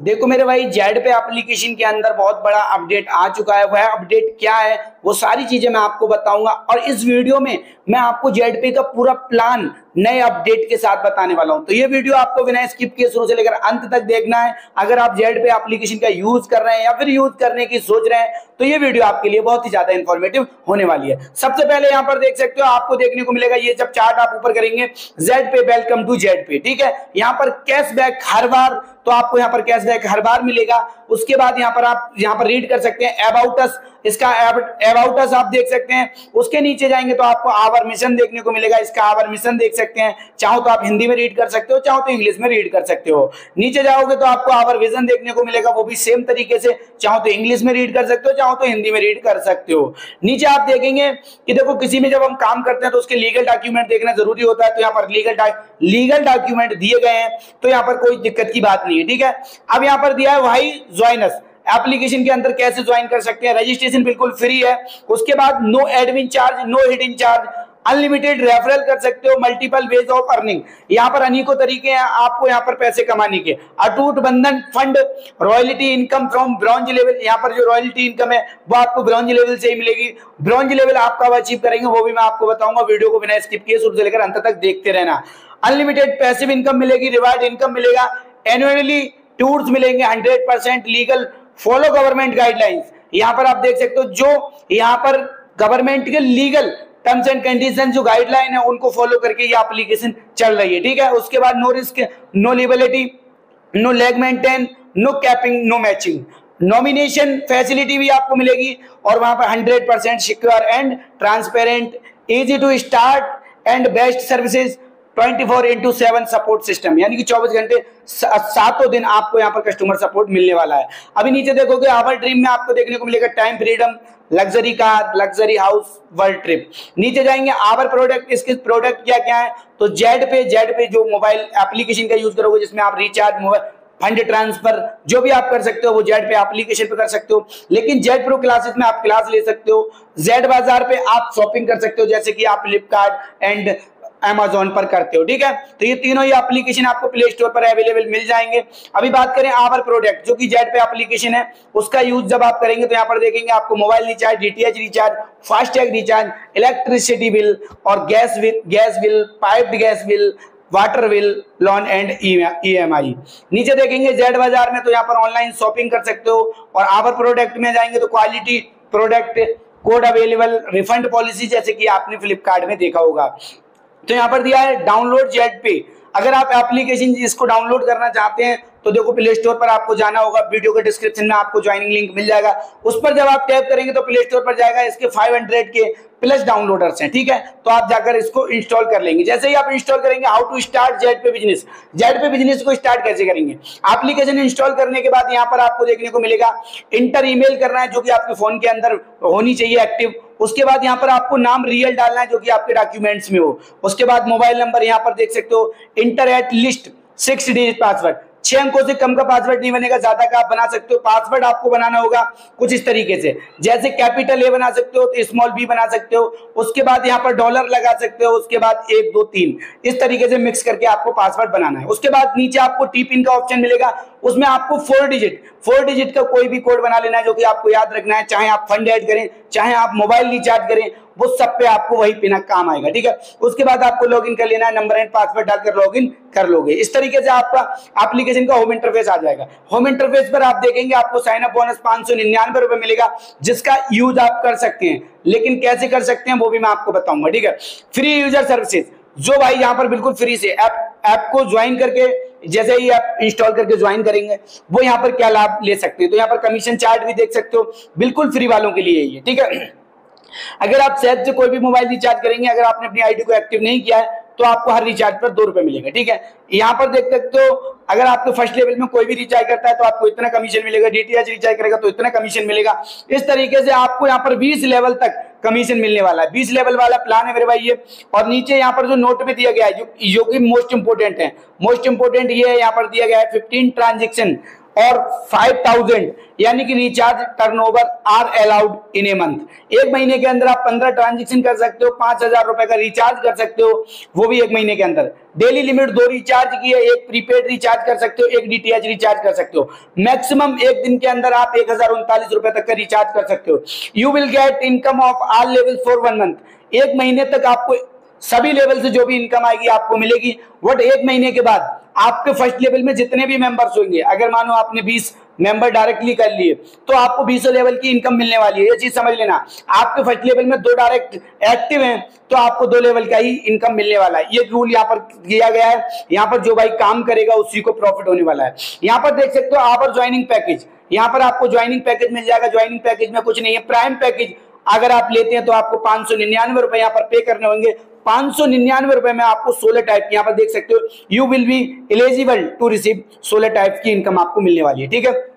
देखो मेरे भाई जेड पे एप्लीकेशन के अंदर बहुत बड़ा अपडेट आ चुका है। वह अपडेट क्या है? वो सारी चीज़ें मैं आपको बताऊँगा और इस वीडियो में मैं आपको जेड का पूरा प्लान नए अपडेट के साथ बताने वाला हूँ। तो ये वीडियो आपको बिना स्किप किए शुरू से लेकर अंत तक देखना है। अगर आप जेड पे एप्लीकेशन का यूज़ कर रहे हैं या फिर यूज़ करने की सोच रहे हैं तो ये वीडियो आपके लिए बहुत ही ज़्यादा इंफॉर्मेटिव होने वाली है। सबसे पहले यहाँ पर देख सकते हो, आपको देखने को मिलेगा, ये जब चार्ट आप ऊपर करेंगे जेड पे वेलकम टू जेड पे ठीक है? यहाँ पर कैशबैक हर बार तो आपको यहाँ पर कैशबैक हर बार मिलेगा। उसके बाद यहाँ पर आप, यहाँ पर रीड कर सकते हैं अबाउट अस इसका अबाउट अस आप देख सकते हैं। उसके नीचे जाएँगे तो आपको आवर मिशन देखने को मिलेगा। इसका आवर मिशन देख सकते हैं। चाहो तो आप हिंदी में रीड कर सकते हो, चाहो तो इंग्लिश में रीड कर सकते हो। नीचे जाओगे तो आपको आवर विजन देखने को मिलेगा। वो भी सेम तरीके से। चाहो तो इंग्लिश में रीड कर सकते हो, चाहो तो हिंदी में रीड कर सकते हो। नीचे आप देखेंगे कि देखो, किसी में जब हम काम करते हैं तो उसके लीगल डॉक्यूमेंट देखना ज़रूरी होता है। तो यहाँ पर लीगल लीगल डॉक्यूमेंट दिए गए हैं। तो यहाँ पर कोई दिक्कत की बात नहीं है, ठीक है? अब यहाँ पर दिया है वाई ज्वाइनस एप्लीकेशन के अंदर कैसे ज्वाइन कर सकते हैं? रजिस्ट्रेशन बिल्कुल फ्री है। उसके बाद no admin charge no hiding charge unlimited referral कर सकते हो मल्टीपल वेज ऑफ़ अर्निंग यहाँ पर अनेकों तरीके हैं, आपको यहाँ पर पैसे कमाने के। अटूट बंधन fund royalty income from bronze level यहाँ पर जो रॉयल्टी इनकम है, वो आपको ब्रॉन्ज लेवल से ही मिलेगी। ब्रॉन्ज लेवल आप कब अचीव करेंगे, वो भी मैं आपको बताऊँगा वीडियो को बिना स्किप किए, शुरू से लेकर अंत तक देखते रहना। अनलिमिटेड पैसिव इनकम मिलेगी रिवार्ड इनकम मिलेगा एनुअली टूर्स मिलेंगे hundred legal follow government guidelines यहाँ पर आप देख सकते हो, जो यहाँ पर गवर्नमेंट के लीगल टर्म्स एंड कंडीशन जो गाइडलाइन है, उनको फॉलो करके ये एप्लीकेशन चल रही है, ठीक है? उसके बाद no risk no liability no leg maintain no capping no matching nomination facility भी आपको मिलेगी और वहाँ पर 100 percent secure and transparent easy to start and best services 24 four into seven support system यानी कि 24 घंटे सातों दिन आपको यहाँ पर कस्टमर सपोर्ट मिलने वाला है। अभी नीचे देखोगे आवर ड्रीम में आपको देखने को मिलेगा time freedom luxury car luxury house world trip नीचे जाएँगे आवर प्रोडक्ट इसके प्रोडक्ट क्या क्या है? तो जेड पे जेड पे जो मोबाइल एप्लीकेशन का यूज़ करोगे, जिसमें आप रिचार्ज मोबाइल फंड ट्रांसफ़र जो भी आप कर सकते हो, वो जेड पे एप्लीकेशन पे कर सकते हो। लेकिन जेड प्रो क्लासेस में आप क्लास ले सकते हो। जेड बाज़ार पे आप शॉपिंग कर सकते हो, जैसे कि आप फ्लिपकार्ट एंड अमेजोन पर करते हो, ठीक है? तो ये तीनों ही एप्लीकेशन आपको प्ले स्टोर पर अवेलेबल मिल जाएँगे। अभी बात करें आवर प्रोडक्ट जो कि जेड पे एप्लीकेशन है, उसका यूज़ जब आप करेंगे तो यहाँ पर देखेंगे आपको mobile recharge DTH recharge FASTag recharge electricity bill और gas bill gas bill piped gas bill water bill loan and EMI नीचे देखेंगे जेड बाज़ार में तो यहाँ पर ऑनलाइन शॉपिंग कर सकते हो और आवर प्रोडक्ट में जाएँगे तो quality product code available refund policy जैसे कि आपने फ्लिपकार्ट में देखा होगा। तो यहाँ पर दिया है डाउनलोड जेड पे अगर आप एप्लीकेशन इसको डाउनलोड करना चाहते हैं तो देखो प्ले स्टोर पर आपको जाना होगा। वीडियो के डिस्क्रिप्शन में आपको ज्वाइनिंग लिंक मिल जाएगा। उस पर जब आप टैप करेंगे तो प्ले स्टोर पर जाएगा इसके 500 के प्लस डाउनलोडर्स हैं, ठीक है? तो आप जाकर इसको इंस्टॉल कर लेंगे। जैसे ही आप इंस्टॉल करेंगे how to start Z pay business Z pay business को स्टार्ट कैसे करेंगे? एप्लीकेशन इंस्टॉल करने के बाद यहाँ पर आपको देखने को मिलेगा। इंटर ईमेल करना है, जो कि आपके फ़ोन के अंदर होनी चाहिए एक्टिव उसके बाद यहाँ पर आपको नाम रियल डालना है जो कि आपके डॉक्यूमेंट्स में हो। उसके बाद मोबाइल नंबर यहाँ पर देख सकते हो। Enter at least six digit password छह अंकों से कम का पासवर्ड नहीं बनेगा, ज़्यादा का आप बना सकते हो। पासवर्ड आपको बनाना होगा कुछ इस तरीके से। जैसे कैपिटल ए बना सकते हो तो स्मॉल बी बना सकते हो। उसके बाद यहाँ पर डॉलर लगा सकते हो, उसके बाद एक, दो, तीन। इस तरीके से मिक्स करके आपको पासवर्ड बनाना है। उसके बाद नीचे आपको टी पिन का ऑप्शन मिलेगा। उसमें आपको फोर डिजिट फोर डिजिट का कोई भी कोड बना लेना है जो कि आपको याद रखना है, चाहे आप फंड ऐड करें, चाहे आप मोबाइल रिचार्ज करें, वो सब पे आपको वही पिन काम आएगा, ठीक है? उसके बाद आपको लॉगिन कर लेना है, नंबर एंड पासवर्ड डालकर लॉगिन कर लोगे। इस तरीके से आपका एप्लीकेशन का होम इंटरफेस आ जाएगा। होम इंटरफेस पर आप देखेंगे आपको साइन अप बोनस पाँच सौ निन्यानवे रुपए मिलेगा, जिसका यूज़ आप कर सकते हैं। लेकिन कैसे कर सकते हैं, वो भी मैं आपको बताऊँगा, ठीक है? फ्री यूज़र सर्विसेज़ जो भाई यहाँ पर बिल्कुल फ्री से ऐप ऐप को ज्वाइन करके जैसे ही आप इंस्टॉल करके ज्वाइन करेंगे, वो यहाँ पर क्या लाभ ले सकते हैं? तो यहाँ पर कमीशन चार्ट भी देख सकते हो। बिल्कुल फ्री वालों के लिए ये, ठीक है? अगर आप सहज से कोई भी मोबाइल रिचार्ज करेंगे, अगर आपने अपनी आईडी को एक्टिव नहीं किया है तो आपको हर रिचार्ज पर दो रुपए मिलेगा, ठीक है? यहाँ पर देख सकते हो, अगर आपको फ़र्स्ट लेवल में कोई भी रिचार्ज करता है तो आपको इतना कमीशन मिलेगा डीटीएच रिचार्ज करेगा तो इतना कमीशन मिलेगा। इस तरीके से आपको यहाँ पर बीस लेवल तक कमीशन मिलने वाला है। बीस लेवल वाला प्लान है मेरे भाई ये। और नीचे यहाँ पर जो नोट में दिया गया है जो, कि मोस्ट इंपोर्टेंट है। मोस्ट इंपोर्टेंट ये है यहाँ पर दिया गया है फिफ्टीन ट्रांजेक्शन और 5000 यानी कि recharge turnover are allowed in a month एक महीने के अंदर आप 15 ट्रांजेक्शन कर सकते हो, पाँच हज़ार रुपए का रिचार्ज कर सकते हो, वो भी एक महीने के अंदर। डेली लिमिट दो रिचार्ज की है, एक प्रीपेड रिचार्ज कर सकते हो, एक डीटीएच रिचार्ज कर सकते हो। मैक्सिमम एक दिन के अंदर आप एक हज़ार उनतालीस रुपए तक का रिचार्ज कर सकते हो। You will get income of all level for one month एक महीने तक आपको सभी लेवल से जो भी इनकम आएगी, आपको मिलेगी। बट एक महीने के बाद आपके फ़र्स्ट लेवल में जितने भी मेंबर्स होंगे, अगर मानो आपने 20 मेंबर डायरेक्टली कर लिए तो आपको 20 लेवल की इनकम मिलने वाली है। ये चीज़ समझ लेना। आपके फ़र्स्ट लेवल में दो डायरेक्ट एक्टिव हैं तो आपको दो लेवल का ही इनकम मिलने वाला है। ये रूल यहाँ पर किया गया है। यहाँ पर जो भाई काम करेगा, उसी को प्रॉफिट होने वाला है। यहाँ पर देख सकते हो आवर ज्वाइनिंग पैकेज यहाँ पर आपको ज्वाइनिंग पैकेज मिल जाएगा। ज्वाइनिंग पैकेज में कुछ नहीं है। प्राइम पैकेज अगर आप लेते हैं तो आपको पाँच सौ निन्यानवे रुपए यहाँ पर पे करने होंगे। रुपए में आपको सोलह टाइप यहाँ पर देख सकते हो। You will be eligible to receive सोलह टाइप की इनकम आपको मिलने वाली है, ठीक है?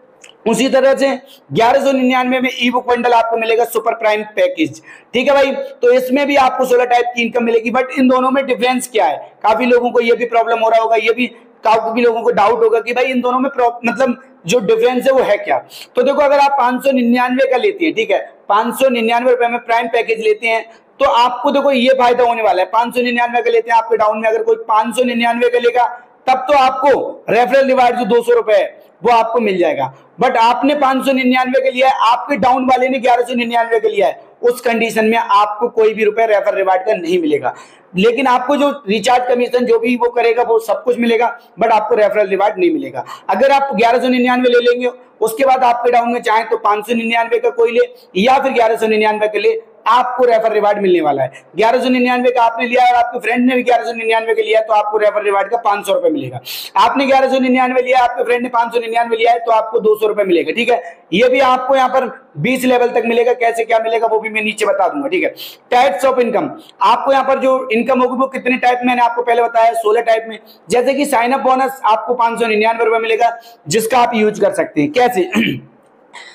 उसी तरह से ग्यारह सौ निन्यानवे में ई बुक बंडल आपको मिलेगा सुपर प्राइम पैकेज ठीक है भाई? तो इसमें भी आपको सोलह टाइप की इनकम मिलेगी बट इन दोनों में डिफरेंस क्या है? काफ़ी लोगों को ये भी प्रॉब्लम हो रहा होगा, ये भी काफ़ी लोगों को डाउट होगा कि भाई इन दोनों में मतलब जो डिफरेंस है वो है क्या? तो देखो, अगर आप पाँच का लेते हैं, ठीक है? पाँच सौ निन्यानवे रुपए में प्राइम पैकेज लेते हैं तो आपको देखो ये फ़ायदा होने वाला है। पाँच सौ निन्यानवे का लेते हैं आपके डाउन में, अगर कोई पाँच सौ निन्यानवे का लेगा, तब तो आपको रेफरल रिवार्ड जो दो सौ रुपए है, वो आपको मिल जाएगा। बट आपने पाँच सौ निन्यानवे के लिया है, आपके डाउन वाले ने ग्यारह सौ निन्यानवे के लिया है, उस कंडीशन में आपको कोई भी रुपए रेफर रिवार्ड का नहीं मिलेगा। लेकिन आपको जो रिचार्ज कमीशन जो भी वो करेगा, वो सब कुछ मिलेगा बट आपको रेफरल रिवार्ड नहीं मिलेगा। अगर आप ग्यारह सौ निन्यानवे ले लेंगे, उसके बाद आपके डाउन में चाहे तो पाँच सौ निन्यानवे का कोई ले, या फिर ग्यारह सौ निन्यानवे के लिए आपको रेफर रिवार्ड मिलने वाला है। ग्यारह सौ निन्यानवे का आपने लिया और आपके फ्रेंड ने भी ग्यारह सौ निन्यानवे का लिया तो आपको रेफर रिवार्ड का पाँच सौ रुपए मिलेगा। आपने ग्यारह सौ निन्यानवे लिया, आपके फ्रेंड ने पाँच सौ निन्यानवे लिया है तो आपको दो सौ रुपए मिलेगा, ठीक है? ये भी आपको यहाँ पर बीस लेवल तक मिलेगा। कैसे क्या मिलेगा वो भी मैं नीचे बता दूँगा, ठीक है? टाइप्स ऑफ़ इनकम आपको यहाँ पर जो इनकम होगी वो कितने टाइप मैंने आपको पहले बताया सोलह टाइप में। जैसे कि साइन अप बोनस आपको पाँच सौ निन्यानवे रुपए मिलेगा, जिसका आप यूज़ कर सकते हैं। कैसे?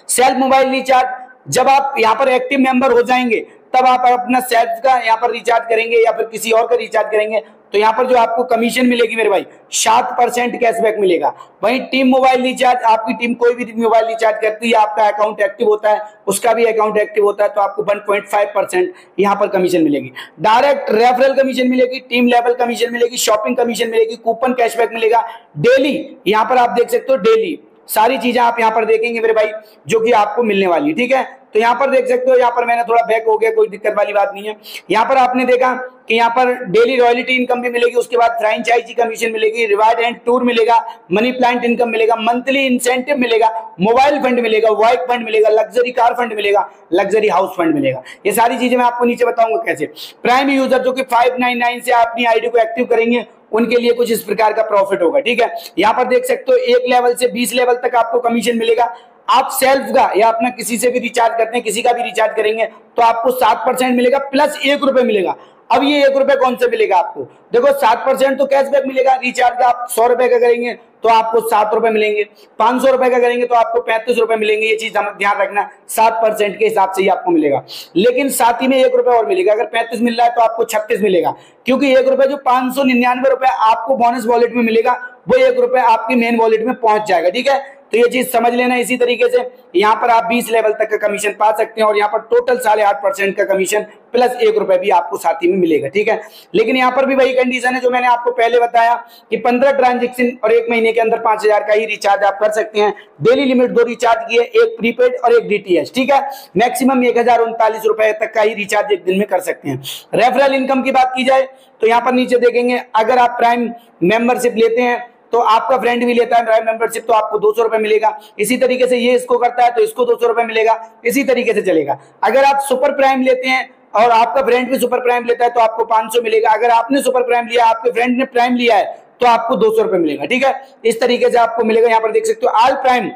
सेल्फ मोबाइल रिचार्ज जब आप यहाँ पर एक्टिव मेंबर हो जाएँगे, तब आप अपना सेल्फ का यहाँ पर रिचार्ज करेंगे या फिर किसी और का रिचार्ज करेंगे तो यहाँ पर जो आपको कमीशन मिलेगी मेरे भाई, सात परसेंट कैशबैक मिलेगा। वहीं टीम मोबाइल रिचार्ज आपकी टीम कोई भी मोबाइल रिचार्ज करती है, आपका अकाउंट एक्टिव होता है, उसका भी अकाउंट एक्टिव होता है तो आपको 1.5 परसेंट यहाँ पर कमीशन मिलेगी। डायरेक्ट रेफरल कमीशन मिलेगी टीम लेवल कमीशन मिलेगी शॉपिंग कमीशन मिलेगी कूपन कैशबैक मिलेगा। डेली यहाँ पर आप देख सकते हो डेली सारी चीज़ें आप यहाँ पर देखेंगे मेरे भाई, जो कि आपको मिलने वाली है, ठीक है? तो यहाँ पर देख सकते हो, यहाँ पर मैंने थोड़ा बैक हो गया, कोई दिक्कत वाली बात नहीं है। यहाँ पर आपने देखा कि यहाँ पर डेली रॉयल्टी इनकम भी मिलेगी, उसके बाद फ्रेंचाइजी कमीशन मिलेगी रिवार्ड एंड टूर मिलेगा मनी प्लांट इनकम मिलेगा मंथली इंसेंटिव मिलेगा मोबाइल फंड मिलेगा वाइक फंड मिलेगा लग्जरी कार फंड मिलेगा लग्जरी हाउस फंड मिलेगा। ये सारी चीज़ें मैं आपको नीचे बताऊँगा कैसे। प्राइम यूज़र जो कि फाइव से अपनी आईडी को एक्टिव करेंगे उनके लिए कुछ इस प्रकार का प्रॉफिट होगा, ठीक है? यहाँ पर देख सकते हो, एक लेवल से बीस लेवल तक आपको कमीशन मिलेगा। आप सेल्फ का या अपना किसी से भी रिचार्ज करते हैं, किसी का भी रिचार्ज करेंगे तो आपको सात परसेंट मिलेगा प्लस एक रुपए मिलेगा। अब ये एक रुपए कौन से मिलेगा आपको? देखो, सात परसेंट तो कैशबैक मिलेगा रिचार्ज का आप सौ रुपए का करेंगे तो आपको सात रुपए मिलेंगे। पाँच सौ रुपए का करेंगे तो आपको पैंतीस रुपए मिलेंगे। ये चीज़ ध्यान रखना, सात परसेंट के हिसाब से ही आपको मिलेगा। लेकिन साथ ही में एक रुपए और मिलेगा। अगर पैंतीस मिल रहा है तो आपको छत्तीस मिलेगा। क्योंकि एक रुपए जो पाँच सौ निन्यानवे रुपए आपको बोनस वॉलेट में मिलेगा, वो एक रुपए आपके मेन वॉलेट में पहुँच जाएगा। ठीक है? तो ये चीज़ समझ लेना इसी तरीके से। यहाँ पर आप 20 लेवल तक का कमीशन पा सकते हैं और यहाँ पर टोटल साढ़े आठ परसेंट का कमीशन प्लस एक रुपए भी आपको साथ ही में मिलेगा, ठीक है? लेकिन यहाँ पर भी वही कंडीशन है जो मैंने आपको पहले बताया कि पंद्रह ट्रांजेक्शन और एक महीने के अंदर पाँच हज़ार का ही रिचार्ज आप कर सकते हैं। डेली लिमिट दो रिचार्ज की है एक प्रीपेड और एक डीटीएच ठीक है? मैक्सिमम एक हज़ार उनतालीस रुपए तक का ही रिचार्ज एक दिन में कर सकते हैं। रेफरल इनकम की बात की जाए तो यहाँ पर नीचे देखेंगे, अगर आप प्राइम मेंबरशिप लेते हैं तो आपका फ्रेंड भी लेता है ड्राइव मेंबरशिप तो आपको दो सौ रुपए मिलेगा। इसी तरीके से ये इसको करता है तो इसको दो सौ रुपए मिलेगा। इसी तरीके से चलेगा। अगर आप सुपर प्राइम लेते हैं और आपका फ्रेंड भी सुपर प्राइम लेता है तो आपको पाँच सौ मिलेगा। अगर आपने सुपर प्राइम लिया, आपके फ्रेंड ने प्राइम लिया है तो आपको दो सौ रुपए मिलेगा, ठीक है? इस तरीके से आपको मिलेगा। यहाँ पर देख सकते हो all prime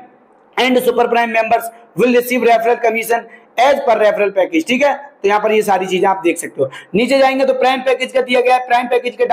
and super prime members will receive referral commission as per referral package ठीक है? तो यहाँ पर ये सारी चीज़ें आप देख सकते हो। नीचे जाएँगे तो प्राइम पैकेज का दिया गया है। प्राइम पैकेज के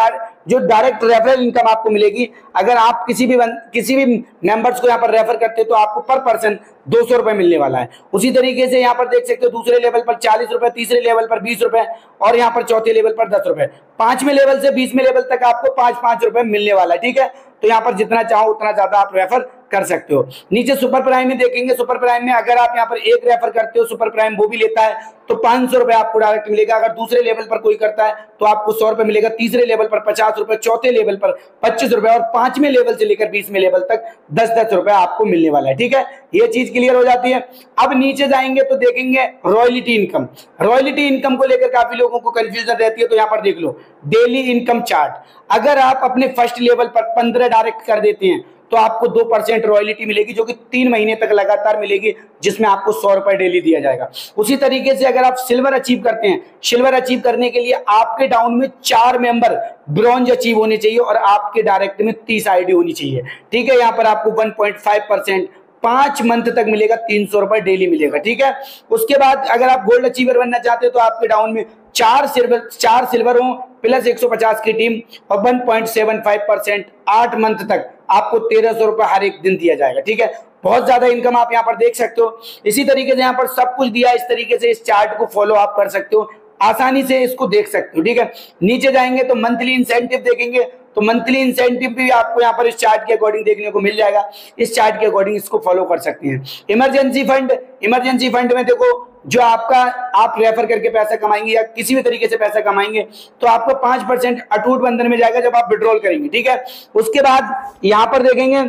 जो डायरेक्ट रेफरल इनकम आपको मिलेगी। अगर आप किसी भी किसी भी मेंबर्स को यहाँ पर रेफर करते हो तो आपको पर पर्सन दो सौ रुपए मिलने वाला है। उसी तरीके से यहाँ पर देख सकते हो, दूसरे लेवल पर चालीस रुपए, तीसरे लेवल पर बीस रुपए, और यहाँ पर चौथे लेवल पर दस रुपए। पाँचवें लेवल से बीसवें लेवल तक आपको पाँच पाँच रुपए मिलने वाला है, ठीक है? तो यहाँ पर जितना चाहो, उतना ज़्यादा आप रेफर कर सकते हो। नीचे सुपर प्राइम में देखेंगे, सुपर प्राइम में अगर आप यहाँ पर एक रेफर करते हो, सुपर प्राइम वो भी लेता है तो पाँच सौ रुपए आपको डायरेक्ट मिलेगा। अगर दूसरे लेवल पर कोई करता है तो आपको सौ रुपए मिलेगा। तीसरे लेवल पर पचास रुपए, चौथे लेवल पर पच्चीस रुपए और पाँचवें लेवल से लेकर बीसवें लेवल तक दस दस रुपए आपको मिलने वाला है, ठीक है? ये चीज़ क्लियर हो जाती है। अब नीचे जाएँगे तो देखेंगे रॉयलिटी इनकम रॉयलिटी इनकम को लेकर काफ़ी लोगों को कंफ्यूजन रहती है तो यहाँ पर देख लो। डेली इनकम चार्ट अगर आप अपने फ़र्स्ट लेवल पर पंद्रह डायरेक्ट कर देते हैं तो आपको दो परसेंट रॉयलिटी मिलेगी जो कि तीन महीने तक लगातार मिलेगी, जिसमें आपको सौ रुपए डेली दिया जाएगा। उसी तरीके से अगर आप सिल्वर अचीव करते हैं सिल्वर अचीव करने के लिए आपके डाउन में चार मेंबर ब्रॉन्ज अचीव होने चाहिए और आपके डायरेक्ट में तीस आईडी होनी चाहिए। ठीक है, यहाँ पर आपको वन परसेंट पाँच मंथ तक मिलेगा, तीन सौ रुपए डेली मिलेगा। ठीक है, उसके बाद अगर आप गोल्ड अचीवर बनना चाहते हो तो आपके डाउन में चार सिल्वर चार सिल्वर हो प्लस 150 की टीम और 1.75 परसेंट आठ मंथ तक आपको तेरह सौ रुपए हर एक दिन दिया जाएगा, ठीक है? बहुत ज़्यादा इनकम आप यहाँ पर देख सकते हो। इसी तरीके से यहाँ पर सब कुछ दिया, इस तरीके से इस चार्ट को फॉलो आप कर सकते हो। आसानी से इसको देख सकते हो, ठीक है? नीचे जाएँगे तो मंथली इंसेंटिव देखेंगे तो मंथली इंसेंटिव भी आपको यहाँ पर इस चार्ट के अकॉर्डिंग देखने को मिल जाएगा। इस चार्ट के अकॉर्डिंग इसको फॉलो कर सकते हैं। इमरजेंसी फंड इमरजेंसी फंड में देखो जो आपका, आप रेफर करके पैसा कमाएँगे या किसी भी तरीके से पैसा कमाएँगे तो आपको पाँच परसेंट अटूट बंधन में जाएगा जब आप विड्रॉल करेंगे, ठीक है? उसके बाद यहाँ पर देखेंगे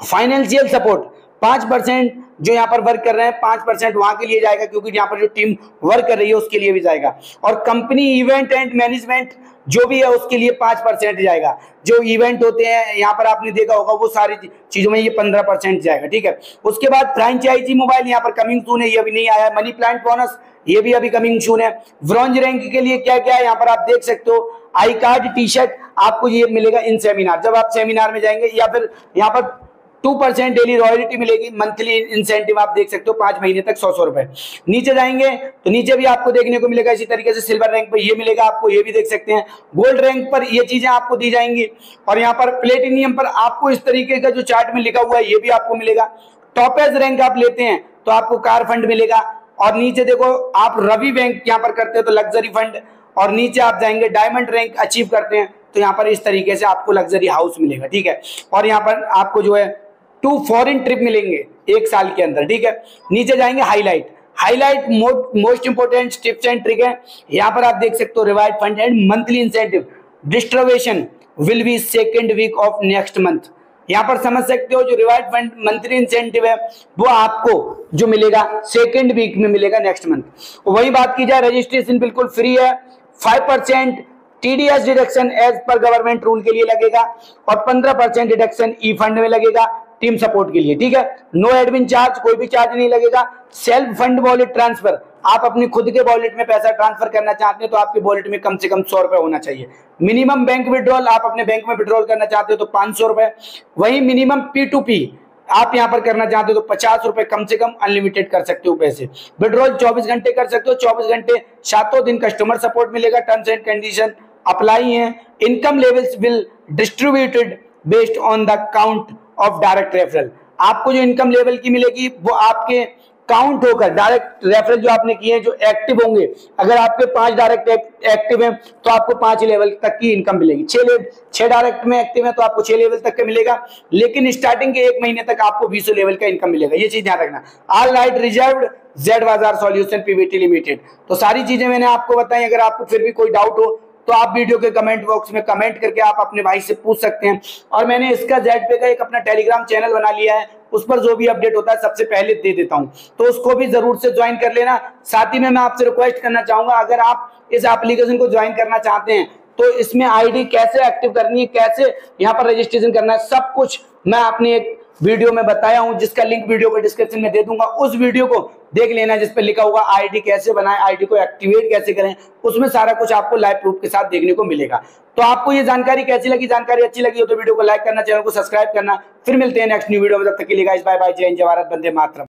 फाइनेंशियल सपोर्ट पाँच परसेंट जो यहाँ पर वर्क कर रहे हैं, पाँच परसेंट वहाँ के लिए जाएगा, क्योंकि यहाँ पर जो टीम वर्क कर रही है, उसके लिए भी जाएगा। और कंपनी इवेंट एंड मैनेजमेंट जो भी है, उसके लिए पाँच परसेंट जाएगा। जो इवेंट होते हैं, यहाँ पर आपने देखा होगा, वो सारी चीज़ों में ये पंद्रह परसेंट जाएगा, ठीक है? उसके बाद फ्रेंचाइजी मोबाइल यहाँ पर कमिंग सून है, ये अभी नहीं आया। मनी प्लांट बोनस ये भी अभी कमिंग सून है। ब्रॉन्ज रैंक के लिए क्या क्या है, यहाँ पर आप देख सकते हो। आई कार्ड टी शर्ट आपको ये मिलेगा इन सेमिनार जब आप सेमिनार में जाएँगे, या फिर यहाँ पर टू परसेंट डेली रॉयल्टी मिलेगी, मंथली इंसेंटिव आप देख सकते हो, पाँच महीने तक सौ सौ रुपए। नीचे जाएँगे तो नीचे भी आपको देखने को मिलेगा, इसी तरीके से सिल्वर रैंक पर ये मिलेगा, आपको ये भी देख सकते हैं। गोल्ड रैंक पर ये चीज़ें आपको दी जाएँगी, और यहाँ पर प्लेटिनियम पर आपको इस तरीके का जो चार्ट में लिखा हुआ है, ये भी आपको मिलेगा। टॉपेज रैंक आप लेते हैं तो आपको कार फंड मिलेगा, और नीचे देखो, आप रवि बैंक यहाँ पर करते हैं तो लग्जरी फंड, और नीचे आप जाएँगे, डायमंड रैंक अचीव करते हैं तो यहाँ पर इस तरीके से आपको लग्जरी हाउस मिलेगा, ठीक है? और यहाँ पर आपको जो है टू फॉरेन ट्रिप मिलेंगे एक साल के अंदर, ठीक है? नीचे जाएँगे highlight. Highlight most important tips and trick है। यहाँ पर आप देख सकते हो reward fund and monthly incentive. Distribution will be second week of next month. यहाँ पर समझ सकते हो जो रिवाइड फंड मंथली इंसेंटिव है, वो आपको जो मिलेगा, सेकेंड वीक में मिलेगा नेक्स्ट मंथ। वही बात की जाए, रजिस्ट्रेशन बिल्कुल फ्री है। Five percent TDS deduction as per government rule के लिए लगेगा और पंद्रह परसेंट डिडक्शन ई फंड में लगेगा। टीम सपोर्ट के लिए, ठीक है? नो एडमिन चार्ज कोई भी चार्ज नहीं लगेगा। सेल्फ फंड वॉलेट ट्रांसफ़र आप अपनी खुद के वॉलेट में पैसा ट्रांसफ़र करना चाहते हैं तो आपके वॉलेट में कम से कम सौ रुपए होना चाहिए। मिनिमम बैंक विड्रॉल आप अपने बैंक में विड्रॉल करना चाहते हो तो पाँच सौ रुपए। वही मिनिमम पी टू पी आप यहाँ पर करना चाहते हो तो पचास रुपए कम से कम अनलिमिटेड कर सकते हो पैसे। विड्रॉल 24 घंटे कर सकते हो 24 घंटे सातों दिन कस्टमर सपोर्ट मिलेगा टर्म्स एंड कंडीशन अप्लाई है। Income levels will distributed based on the count of direct referral आपको जो इनकम लेवल की मिलेगी, वो आपके काउंट होकर डायरेक्ट रेफरल जो आपने किए हैं, जो एक्टिव होंगे, अगर आपके पाँच डायरेक्ट एक्टिव हैं तो आपको पाँच लेवल तक की इनकम मिलेगी। छह छह डायरेक्ट में एक्टिव है तो आपको छह लेवल तक का मिलेगा। लेकिन स्टार्टिंग के एक महीने तक आपको बीस लेवल का इनकम मिलेगा। ये चीज़ ध्यान रखना। All right reserved Z Bazaar solution PVT limited तो सारी चीज़ें मैंने आपको बताई। अगर आपको फिर भी कोई डाउट हो तो आप वीडियो के कमेंट बॉक्स में कमेंट करके आप अपने भाई से पूछ सकते हैं। और मैंने इसका जेड पे का एक अपना टेलीग्राम चैनल बना लिया है। उस पर जो भी अपडेट होता है, सबसे पहले दे देता हूँ। तो उसको भी ज़रूर से ज्वाइन कर लेना। साथ ही में मैं आपसे रिक्वेस्ट करना चाहूँगा, अगर आप इस एप्लीकेशन को ज्वाइन करना चाहते हैं तो इसमें आईडी कैसे एक्टिव करनी है, कैसे यहाँ पर रजिस्ट्रेशन करना है, सब कुछ मैं अपने एक वीडियो में बताया हूँ, जिसका लिंक वीडियो को डिस्क्रिप्शन में दे दूँगा, उस वीडियो को देख लेना जिसपे लिखा हुआ आईडी कैसे बनाएँ आईडी को एक्टिवेट कैसे करें, उसमें सारा कुछ आपको लाइव प्रूफ के साथ देखने को मिलेगा। तो आपको ये जानकारी कैसी लगी? जानकारी अच्छी लगी हो तो वीडियो को लाइक करना, चैनल को सब्सक्राइब करना, फिर मिलते हैं नेक्स्ट न्यू वीडियो में, तब तक के लिए बाय बाय जय जय बंदे मातरम।